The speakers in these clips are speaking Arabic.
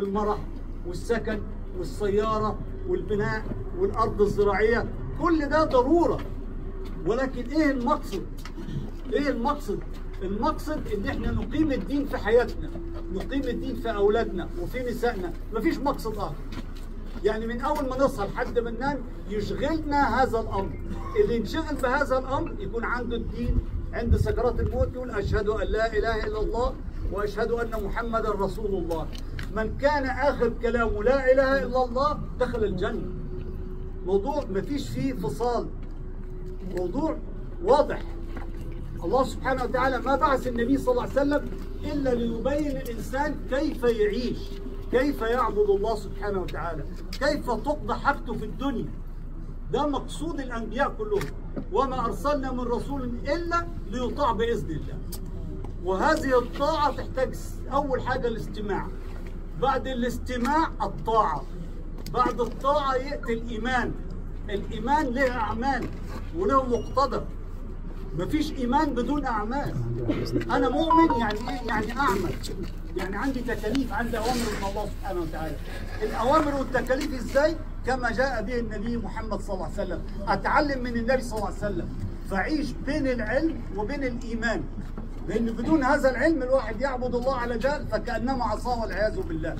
والمرح والسكن والسيارة والبناء والأرض الزراعية كل ده ضرورة ولكن إيه المقصد؟ إيه المقصد؟ المقصد إن إحنا نقيم الدين في حياتنا، نقيم الدين في أولادنا وفي نسائنا، مفيش مقصد آخر. يعني من أول ما نصحى لحد ما ننام يشغلنا هذا الأمر، اللي ينشغل بهذا الأمر يكون عنده الدين عند سكرات الموت يقول أشهد أن لا إله إلا الله وأشهد أن محمدا رسول الله. من كان آخر كلامه لا إله إلا الله دخل الجنة. موضوع مفيش فيه فصال. موضوع واضح. الله سبحانه وتعالى ما بعث النبي صلى الله عليه وسلم إلا ليبين الإنسان كيف يعيش كيف يعبد الله سبحانه وتعالى كيف تقضى حاجته في الدنيا. ده مقصود الأنبياء كلهم. وما أرسلنا من رسول إلا ليطاع بإذن الله. وهذه الطاعة تحتاج أول حاجة الاستماع. بعد الاستماع الطاعة. بعد الطاعة يأتي الإيمان. الإيمان له أعمال وله مقتضى. مفيش إيمان بدون أعمال. أنا مؤمن يعني إيه؟ يعني أعمل. يعني عندي تكاليف عندي أوامر من الله سبحانه وتعالى. الأوامر والتكاليف إزاي؟ كما جاء به النبي محمد صلى الله عليه وسلم. أتعلم من النبي صلى الله عليه وسلم. فاعيش بين العلم وبين الإيمان. لأن بدون هذا العلم الواحد يعبد الله على جهل فكأنما عصاه والعياذ بالله.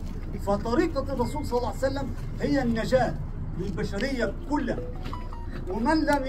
فطريقة الرسول صلى الله عليه وسلم هي النجاة للبشرية كلها. ومن لم